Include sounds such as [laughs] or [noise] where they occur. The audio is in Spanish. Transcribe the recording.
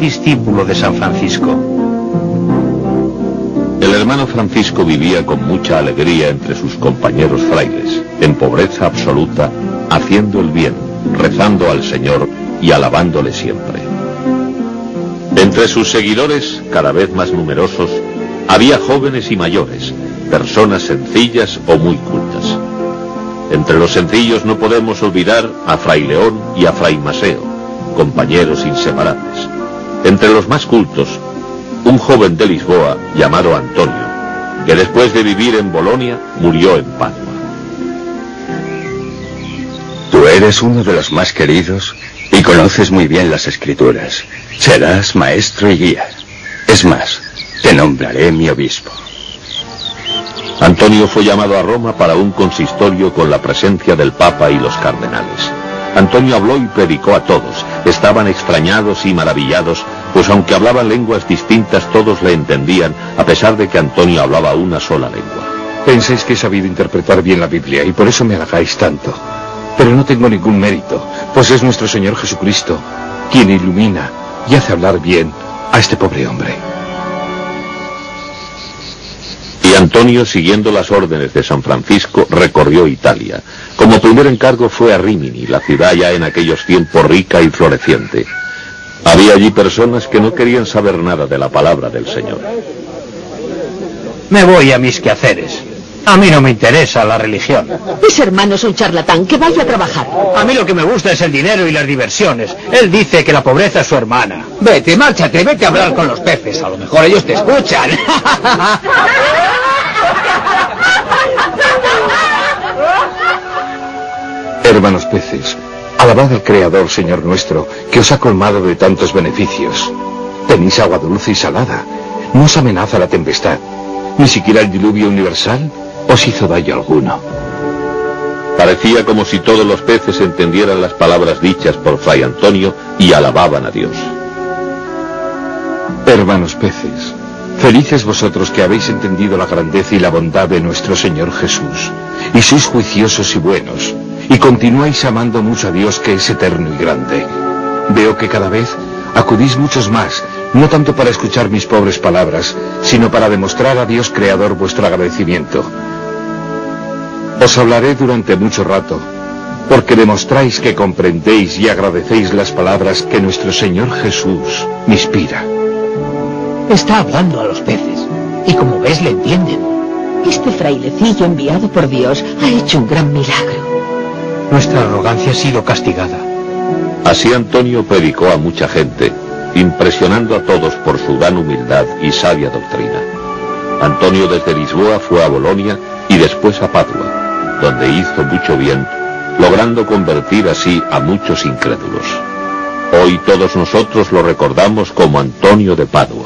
discípulo de San Francisco. El hermano Francisco vivía con mucha alegría entre sus compañeros frailes, en pobreza absoluta, haciendo el bien, rezando al Señor y alabándole siempre. Entre sus seguidores, cada vez más numerosos, había jóvenes y mayores, personas sencillas o muy cultas. Entre los sencillos no podemos olvidar a Fray León y a Fray Maseo, compañeros inseparables. Entre los más cultos, un joven de Lisboa llamado Antonio, que después de vivir en Bolonia murió en Padua. Tú eres uno de los más queridos y conoces muy bien las escrituras. Serás maestro y guía. Es más, te nombraré mi obispo. Antonio fue llamado a Roma para un consistorio con la presencia del Papa y los cardenales. Antonio habló y predicó a todos. Estaban extrañados y maravillados, pues aunque hablaban lenguas distintas todos le entendían, a pesar de que Antonio hablaba una sola lengua. Penséis que he sabido interpretar bien la Biblia y por eso me halagáis tanto. Pero no tengo ningún mérito, pues es nuestro Señor Jesucristo quien ilumina y hace hablar bien a este pobre hombre. Antonio, siguiendo las órdenes de San Francisco, recorrió Italia. Como primer encargo fue a Rimini, la ciudad ya en aquellos tiempos rica y floreciente. Había allí personas que no querían saber nada de la palabra del Señor. Me voy a mis quehaceres. A mí no me interesa la religión. Mis hermanos son charlatán, que vaya a trabajar. A mí lo que me gusta es el dinero y las diversiones. Él dice que la pobreza es su hermana. Vete, márchate, vete a hablar con los peces. A lo mejor ellos te escuchan. [laughs] Hermanos peces, alabad al Creador, Señor nuestro, que os ha colmado de tantos beneficios. Tenéis agua dulce y salada. No os amenaza la tempestad. Ni siquiera el diluvio universal os hizo daño alguno. Parecía como si todos los peces entendieran las palabras dichas por Fray Antonio y alababan a Dios. Hermanos peces, felices vosotros que habéis entendido la grandeza y la bondad de nuestro Señor Jesús, y sois juiciosos y buenos, y continuáis amando mucho a Dios que es eterno y grande. Veo que cada vez acudís muchos más, no tanto para escuchar mis pobres palabras, sino para demostrar a Dios Creador vuestro agradecimiento. Os hablaré durante mucho rato, porque demostráis que comprendéis y agradecéis las palabras que nuestro Señor Jesús me inspira. Está hablando a los peces. Y como ves, le entienden. Este frailecillo enviado por Dios ha hecho un gran milagro. Nuestra arrogancia ha sido castigada. Así Antonio predicó a mucha gente, impresionando a todos por su gran humildad y sabia doctrina. Antonio desde Lisboa fue a Bolonia y después a Padua, donde hizo mucho bien, logrando convertir así a muchos incrédulos. Hoy todos nosotros lo recordamos como Antonio de Padua.